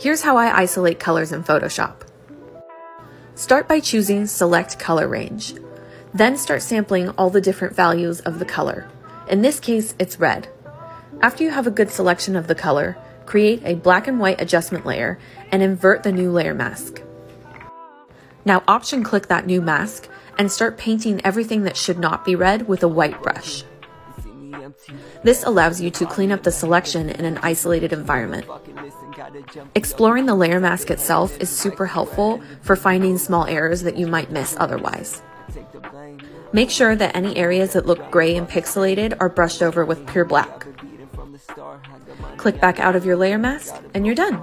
Here's how I isolate colors in Photoshop. Start by choosing Select Color Range. Then start sampling all the different values of the color. In this case, it's red. After you have a good selection of the color, create a black and white adjustment layer and invert the new layer mask. Now option click that new mask and start painting everything that should not be red with a white brush. This allows you to clean up the selection in an isolated environment. Exploring the layer mask itself is super helpful for finding small errors that you might miss otherwise. Make sure that any areas that look gray and pixelated are brushed over with pure black. Click back out of your layer mask and you're done.